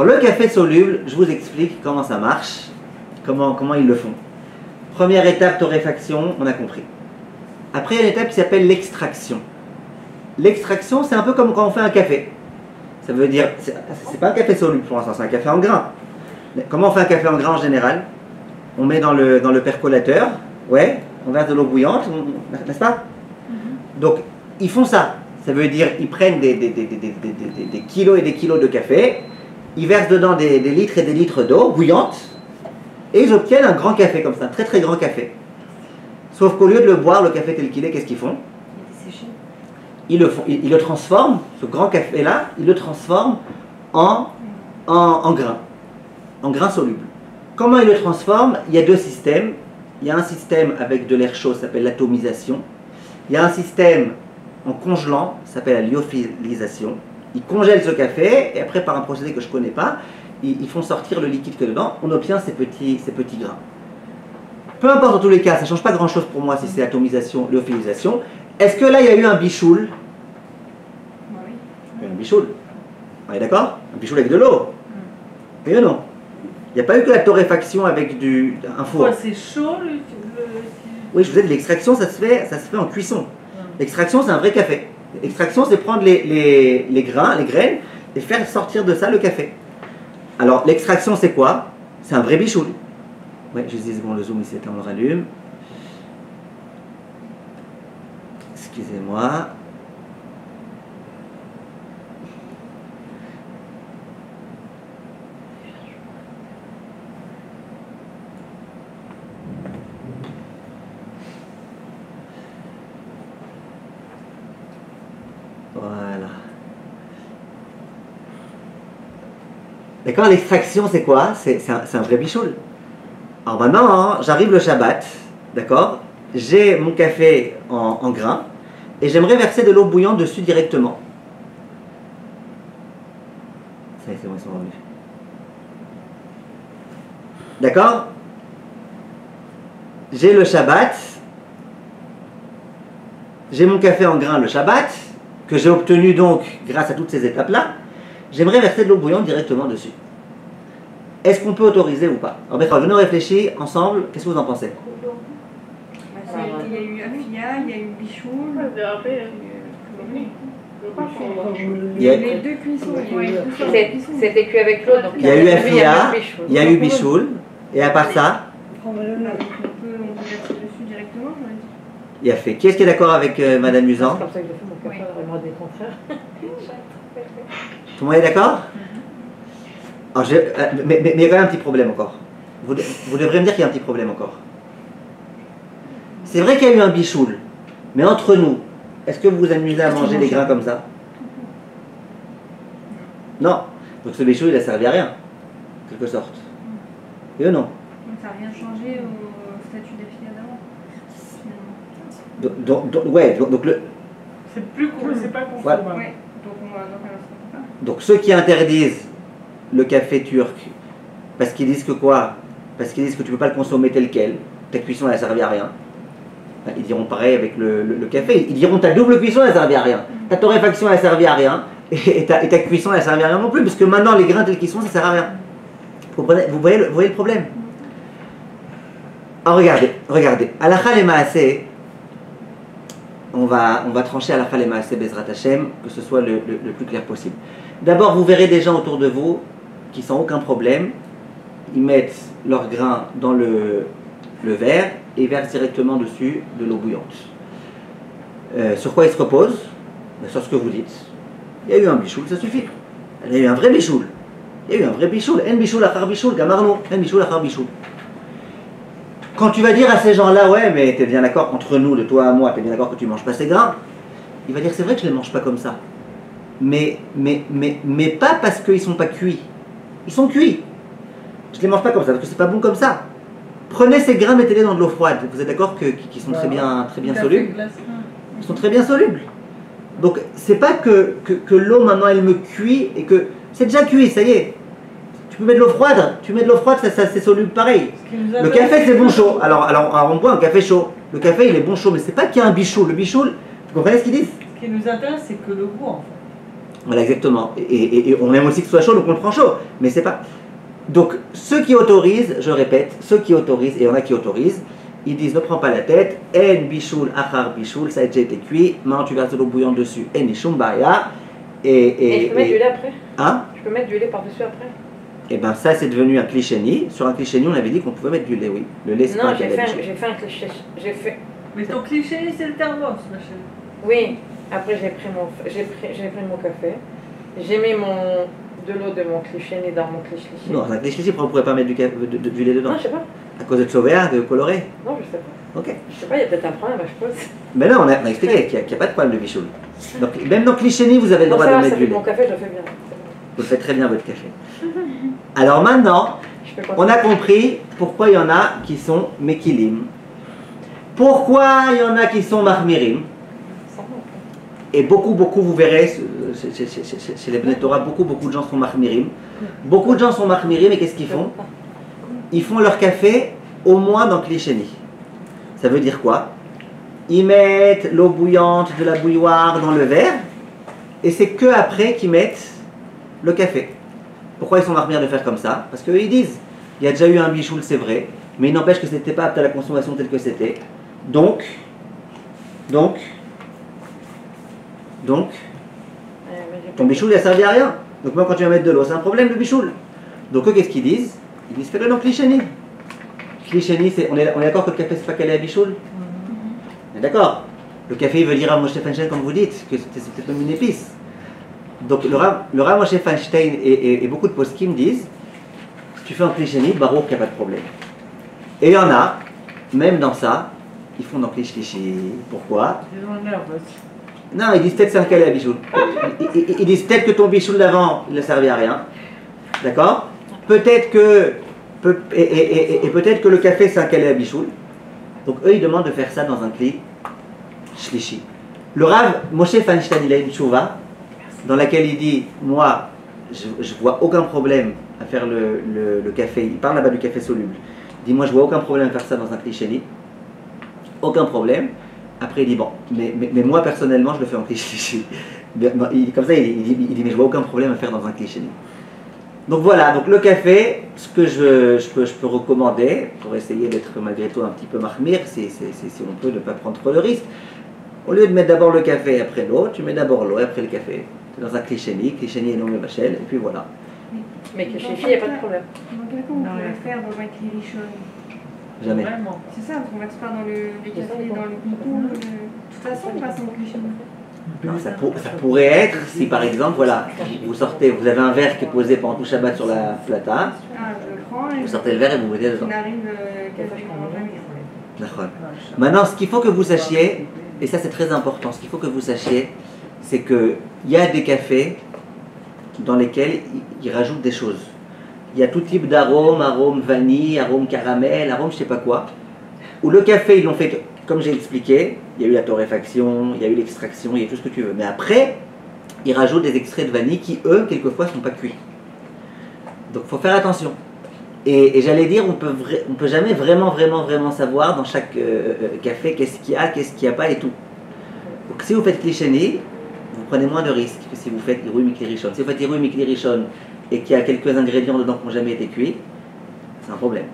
Le café soluble, je vous explique comment ça marche, comment, comment ils le font. Première étape, torréfaction, on a compris. Après, il y a une étape qui s'appelle l'extraction. L'extraction, c'est un peu comme quand on fait un café. Ça veut dire, c'est pas un café soluble pour l'instant, c'est un café en grain. Comment on fait un café en grain en général? On met dans le, dans le percolateur, ouais, on verse de l'eau bouillante, n'est-ce pas? Donc, ils font ça. Ça veut dire, ils prennent des- des- des- des kilos et des kilos de café, ils versent dedans des, litres et des litres d'eau bouillante, et ils obtiennent un grand café comme ça, un très très grand café. Sauf qu'au lieu de le boire, le café tel qu'il est, qu'est-ce qu'ils font? Ils le, font, ils le transforment, ce grand café-là, ils le transforment en, en, en grains, en grains solubles. Comment ils le transforment? Il y a deux systèmes. Il y a un système avec de l'air chaud, ça s'appelle l'atomisation. Il y a un système en congelant, ça s'appelle la lyophilisation. Ils congèlent ce café et après, par un procédé que je ne connais pas, ils, ils font sortir le liquide que dedans. On obtient ces petits, ces petits grains. Peu importe dans tous les cas, ça ne change pas grand-chose pour moi si c'est atomisation, lyophilisation. Est-ce que là, il y a eu un bichoul? Il y a eu un bichoul. On est d'accord? Un bichoul avec de l'eau? Oui ou non Il n'y a pas eu que la torréfaction avec du, un four. C'est chaud le. le- Oui, je vous ai dit, l'extraction, ça, se fait- ça se fait en cuisson. L'extraction, c'est un vrai café. L'extraction, c'est prendre les, grains, les graines, et faire sortir de ça le café. Alors, l'extraction, c'est quoi? C'est un vrai bichoul. Oui, je dis, bon, le zoom ici, on le rallume. Excusez-moi. Voilà. D'accord, l'extraction c'est quoi C'est un, vrai bichoul. Alors maintenant, hein, j'arrive le Shabbat, d'accord J'ai mon café en, en grains et j'aimerais verser de l'eau bouillante dessus directement. Ça y est, c'est bon, ils sont revenus. D'accord J'ai le Shabbat, j'ai mon café en grains le Shabbat, que j'ai obtenu donc grâce à toutes ces étapes-là, j'aimerais verser de l'eau bouillante directement dessus. Est-ce qu'on peut autoriser ou pas? Alors, Bertrand, venez réfléchir ensemble, qu'est-ce que vous en pensez? Il y a eu Afia, il y a eu Bichoul. Il y a- Les deux cuissons. il y a eu plusieurs C'est- cuissons. C'était cuit avec l'eau, donc Il y a eu Afia, il y a eu Bichoul, et à part ça, On peut, on peut verser dessus directement, j'aurais dit. il y a fait. Qui est-ce qui est d'accord avec euh, Madame C'est Musan? comme ça que je fais mon café, dit contraire. Tout le monde est d'accord? Alors, je- euh, mais, mais- mais il y a quand même un petit problème encore. Vous, de- vous devrez me dire qu'il y a un petit problème encore. C'est vrai qu'il y a eu un bichoul, mais entre nous, est-ce que vous vous amusez à manger les grains comme ça? Non. Donc ce bichoul, il a servi à rien, en quelque sorte. Et eux, non. Donc ça n'a rien changé au statut d'Afia d'avant. finalement. Donc, donc- donc- ouais, donc, donc le, C'est plus con, c'est pas Ouais. consommable. Ouais, donc on va donc alors ça compte pas. Donc ceux qui interdisent le café turc, parce qu'ils disent que quoi? Parce qu'ils disent que tu ne peux pas le consommer tel quel, ta cuisson elle a servi à rien. Ils diront pareil avec le, café, ils diront ta double cuisson elle a servi à rien, ta torréfaction elle a servi à rien, et ta, et cuisson elle a servi à rien non plus, parce que maintenant les grains tels qu'ils sont ça sert à rien. Vous, voyez, le, problème? Alors regardez, regardez, Alakha et Maaseh, on va, on va trancher Alakha et Maaseh Bezrat Hashem, que ce soit le plus clair possible. D'abord, vous verrez des gens autour de vous qui sans aucun problème, ils mettent leurs grains dans le, verre et versent directement dessus de l'eau bouillante. Euh, sur quoi ils se reposent? Ben, Sur ce que vous dites. Il y a eu un bichoul, ça suffit. Il y a eu un vrai bichoul. Il y a eu un vrai bichoul. En bichoul achar bichoul, gamarno. En bichoul achar bichoul. Quand tu vas dire à ces gens-là, ouais, mais t'es bien d'accord, entre nous, de toi à moi, t'es bien d'accord que tu manges pas ces grains, il va dire, c'est vrai que je les mange pas comme ça mais, mais, mais, mais pas parce qu'ils sont pas cuits. Ils sont cuits. Je les mange pas comme ça parce que c'est pas bon comme ça. Prenez ces grains, mettez-les dans de l'eau froide. Vous êtes d'accord que qu'ils sont très bien, très bien solubles. Ils sont très bien solubles. Donc c'est pas que, que, que l'eau maintenant elle me cuit et que c'est déjà cuit, ça y est. Tu peux mettre de l'eau froide, tu mets de l'eau froide, ça, ça c'est soluble pareil. Qui Le café c'est bon chaud. Alors, alors, alors, on boit un café chaud. Le café il est bon chaud, mais c'est pas qu'il y a un bichou. Le bichou, vous comprenez ce qu'ils disent Ce qui nous intéresse, c'est que le goût, en fait. Voilà, exactement. Et, et- et on aime aussi que ce soit chaud, donc on le prend chaud. Mais c'est pas. Donc, ceux qui autorisent, je répète, ceux qui autorisent, et il y en a qui autorisent, ils disent ne prends pas la tête, en bichoul, achar bichoul, ça a déjà été cuit, maintenant tu verses de l'eau bouillante dessus, en ishumbaya. Et, Et et, je peux mettre du lait après? Hein? Je peux mettre du lait par-dessus après? Et ben ça c'est devenu un cliché Sur un cliché on avait dit qu'on pouvait mettre du lait, oui. Le lait c'est pas Non, un j'ai fait, un- bichoul. j'ai fait un cliché. J'ai fait. Mais ton cliché, c'est le thermos, ma chérie. Oui, après j'ai pris mon, j'ai pris, j'ai pris mon café. J'ai mis mon, de l'eau de mon cliché dans mon cliché. Non, un cliché pourquoi on pourrait pas mettre du, ca- de- de- du lait dedans Non, je sais pas. À cause de sauver, de colorer Non, je sais pas. Ok. Je sais pas, il y a peut-être un problème, je suppose. Mais là on a, on a expliqué qu'il n'y a, pas de problème de bichoul. Donc même dans cliché vous avez le Non, droit ça de va, mettre du lait. mon café, je le fais bien. C'est bon. Vous faites très bien votre café. Alors maintenant, Je peux on a compris pourquoi il y en a qui sont mekilim. Pourquoi il y en a qui sont mahmirim. Et beaucoup, beaucoup, vous verrez, chez les Bnei beaucoup, beaucoup de gens sont mahmirim. Beaucoup de gens sont mahmirim et qu'est-ce qu'ils font? Ils font leur café au moins dans Klisheni. Ça veut dire quoi? Ils mettent l'eau bouillante de la bouilloire dans le verre et c'est que après qu'ils mettent le café. Pourquoi ils sont marmières de faire comme ça? Parce qu'eux ils disent il y a déjà eu un bichoul, c'est vrai, mais il n'empêche que c'était pas apte à la consommation telle que c'était. Donc, donc, donc, ton bichoul il a servi à rien. Donc moi quand tu vas mettre de l'eau, c'est un problème le bichoul. Donc eux qu'est-ce qu'ils disent? Ils disent fais-le dans Klisheni. Klisheni, c'est, on est, on est d'accord que le café c'est pas calé à bichoul? On est d'accord Le café il veut dire à Moshe Feinstein comme vous dites, que c'est, peut-être même une épice. Donc le Rav, le Rav Moshe Feinstein et, et- et beaucoup de poskim disent si tu fais un Klisheni, Baruch, il n'y a pas de problème. Et il y en a, même dans ça, ils font dans Klishlishi. Pourquoi? Ils ont nerveux. Non, ils disent peut-être un calais à bichoul. Ils, disent peut-être que ton bichoul d'avant, il ne servait à rien. D'accord Peut-être que. et peut-être que le café, c'est un calais à bichoul. Donc eux, ils demandent de faire ça dans un cli shlishi. Le Rav Moshe Feinstein, il a une chouva dans laquelle il dit Moi, je, vois aucun problème à faire le, le- café. Il parle là-bas du café soluble. Il dit Moi, je vois aucun problème à faire ça dans un cli sheni. Aucun problème. Après, il dit Bon, mais, mais, mais moi, personnellement, je le fais en cli shlishi. Mais, non, il- Comme ça, il, il dit, il dit Mais je vois aucun problème à faire dans un cli sheni. Donc voilà, donc le café, ce que je, je, peux, je peux recommander, pour essayer d'être malgré tout un petit peu marmire, c'est- si on peut ne pas prendre trop de risques. Au lieu de mettre d'abord le café et après l'eau, tu mets d'abord l'eau et après le café. C'est dans un cliché cliché et non le vachel, et puis voilà. Mais que chez filles, il n'y a pas de problème. Donc, quel cas on pourrait faire dans un Jamais. C'est ça, parce qu'on verse pas dans le, le C'est ça, café, quoi. dans le concours. De toute façon, on passe en cliché. Non, ça, pour- ça pourrait être si par exemple, voilà, vous sortez, vous avez un verre qui est posé pendant tout Shabbat sur la plata, Ah, vous sortez le verre et vous mettez il dedans. euh. Maintenant, ce qu'il faut que vous sachiez, et ça c'est très important, ce qu'il faut que vous sachiez, c'est qu'il y a des cafés dans lesquels ils rajoutent des choses. Il y a tout type d'arômes, arôme vanille, arôme caramel, arôme je sais pas quoi. Où le café, ils l'ont fait, comme j'ai expliqué, il y a eu la torréfaction, il y a eu l'extraction, il y a tout ce que tu veux. Mais après, ils rajoutent des extraits de vanille qui, eux, quelquefois, sont pas cuits. Donc, faut faire attention. Et, j'allais dire, on peut, on peut jamais vraiment, vraiment, vraiment savoir dans chaque euh, euh, café qu'est-ce qu'il y a, qu'est-ce qu'il n'y a pas et tout. Donc, si vous faites cliché vous prenez moins de risques que si vous faites Irui Mikli. Si vous faites Irui Mikli et qu'il y a quelques ingrédients dedans qui n'ont jamais été cuits, c'est un problème.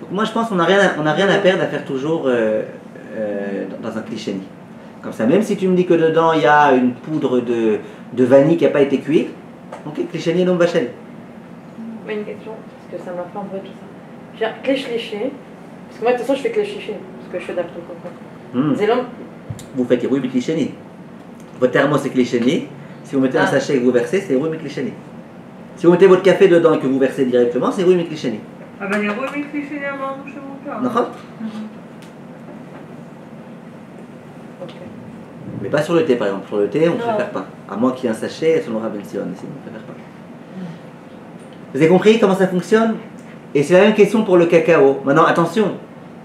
Donc moi je pense qu'on n'a rien, à- on rien à perdre à faire toujours euh, euh, dans un cliché. Comme ça, même si tu me dis que dedans il y a une poudre de, de vanille qui n'a pas été cuite, ok, cliché non bachel. Mais une question, parce que ça m'a fait embrouiller tout ça. Je veux dire, cliché, parce que moi de toute façon je fais cliché, parce que je fais d'après le. Hmm. Zélom, Vous faites Irui Mikli Votre thermos c'est cliché Si vous mettez un Ah. sachet et que vous versez, c'est Irui Mikli Si vous mettez votre café dedans et que vous versez directement, c'est Irui Mikli Ah ben, il y a Rumi cliché avant chez mon. D'accord ok. Mais pas sur le thé par exemple. Sur le thé, on ne préfère pas. À moins qu'il y ait un sachet, Bension. Mais sinon, on ne préfère pas. Vous avez compris comment ça fonctionne? Et c'est la même question pour le cacao. Maintenant, attention,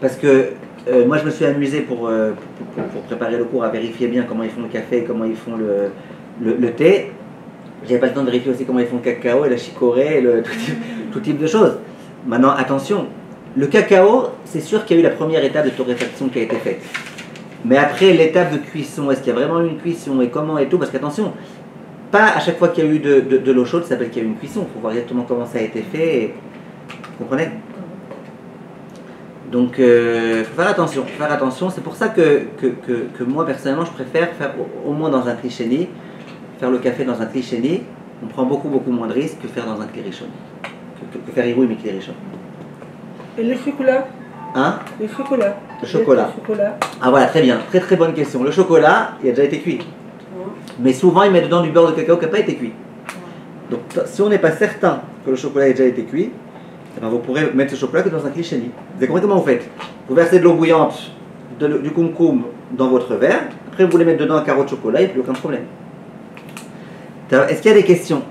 parce que euh, moi je me suis amusé pour, euh, pour, pour- pour préparer le cours à vérifier bien comment ils font le café, comment ils font le, le, le thé. J'avais pas le temps de vérifier aussi comment ils font le cacao et la chicorée et le, tout, type, de choses. Maintenant, attention, le cacao, c'est sûr qu'il y a eu la première étape de torréfaction qui a été faite. Mais après l'étape de cuisson, est-ce qu'il y a vraiment eu une cuisson et comment et tout? Parce qu'attention, Pas à chaque fois qu'il y a eu de, de- l'eau chaude, ça s'appelle qu'il y a eu une cuisson. Il faut voir exactement comment ça a été fait. Vous comprenez? Donc, il faut faire attention. attention. C'est pour ça que, que, que- moi, personnellement, je préfère faire au, moins dans un cliché faire le café dans un cliché On prend beaucoup, beaucoup moins de risques que faire dans un clirichon. Que, que- que faire Iroui, mais. Et le chocolat? Hein? Le chocolat. Le chocolat. Le chocolat. Ah voilà, très bien. Très, très bonne question. Le chocolat, il a déjà été cuit. Mais souvent, ils mettent dedans du beurre de cacao qui n'a pas été cuit. Donc, si on n'est pas certain que le chocolat ait déjà été cuit, eh ben, vous pourrez mettre ce chocolat que dans un cliché. Vous avez compris comment vous faites? Vous versez de l'eau bouillante, de du kumkum dans votre verre. Après, vous voulez mettre dedans un carreau de chocolat, il n'y a plus aucun problème. Est-ce qu'il y a des questions?